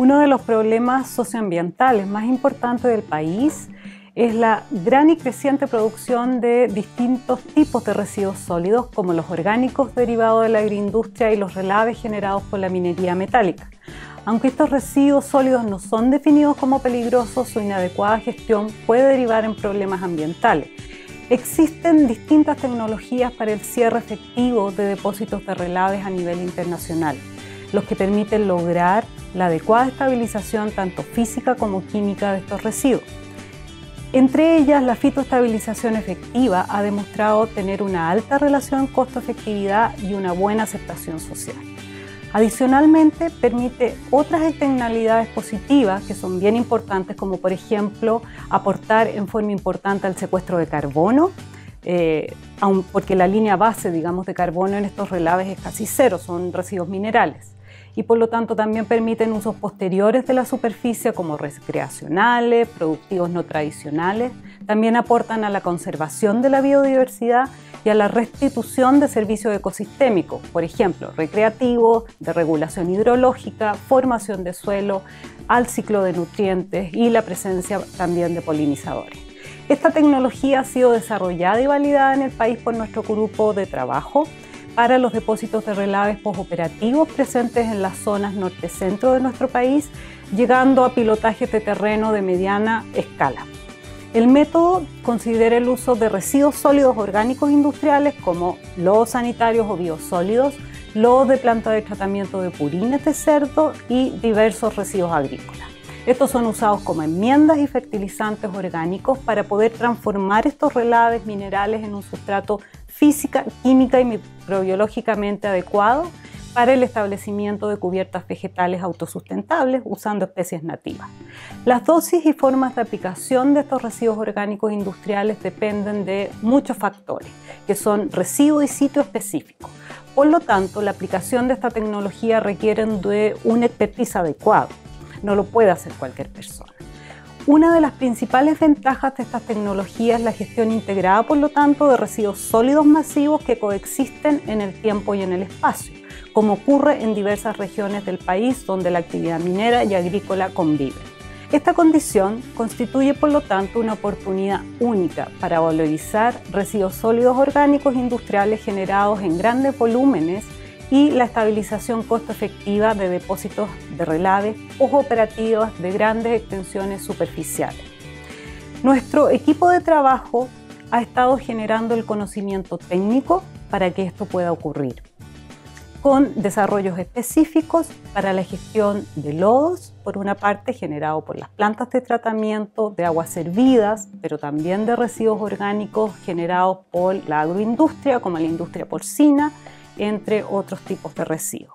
Uno de los problemas socioambientales más importantes del país es la gran y creciente producción de distintos tipos de residuos sólidos, como los orgánicos derivados de la agroindustria y los relaves generados por la minería metálica. Aunque estos residuos sólidos no son definidos como peligrosos, su inadecuada gestión puede derivar en problemas ambientales. Existen distintas tecnologías para el cierre efectivo de depósitos de relaves a nivel internacional, los que permiten lograr la adecuada estabilización tanto física como química de estos residuos. Entre ellas, la fitoestabilización efectiva ha demostrado tener una alta relación costo-efectividad y una buena aceptación social. Adicionalmente, permite otras externalidades positivas que son bien importantes, como por ejemplo aportar en forma importante al secuestro de carbono, eh, porque la línea base, digamos, de carbono en estos relaves es casi cero, son residuos minerales y por lo tanto también permiten usos posteriores de la superficie como recreacionales, productivos no tradicionales. También aportan a la conservación de la biodiversidad y a la restitución de servicios ecosistémicos, por ejemplo, recreativos, de regulación hidrológica, formación de suelo, al ciclo de nutrientes y la presencia también de polinizadores. Esta tecnología ha sido desarrollada y validada en el país por nuestro grupo de trabajo para los depósitos de relaves posoperativos presentes en las zonas norte-centro de nuestro país, llegando a pilotajes de terreno de mediana escala. El método considera el uso de residuos sólidos orgánicos industriales como lodos sanitarios o biosólidos, lodos de planta de tratamiento de purines de cerdo y diversos residuos agrícolas. Estos son usados como enmiendas y fertilizantes orgánicos para poder transformar estos relaves minerales en un sustrato física, química y microbiológicamente adecuado para el establecimiento de cubiertas vegetales autosustentables usando especies nativas. Las dosis y formas de aplicación de estos residuos orgánicos industriales dependen de muchos factores, que son residuo y sitio específico. Por lo tanto, la aplicación de esta tecnología requiere de un expertise adecuado no lo puede hacer cualquier persona. Una de las principales ventajas de estas tecnologías es la gestión integrada, por lo tanto, de residuos sólidos masivos que coexisten en el tiempo y en el espacio, como ocurre en diversas regiones del país donde la actividad minera y agrícola conviven. Esta condición constituye, por lo tanto, una oportunidad única para valorizar residuos sólidos orgánicos industriales generados en grandes volúmenes y la estabilización costo efectiva de depósitos de relave o operativas de grandes extensiones superficiales. Nuestro equipo de trabajo ha estado generando el conocimiento técnico para que esto pueda ocurrir, con desarrollos específicos para la gestión de lodos, por una parte generado por las plantas de tratamiento de aguas servidas, pero también de residuos orgánicos generados por la agroindustria, como la industria porcina, entre otros tipos de residuos.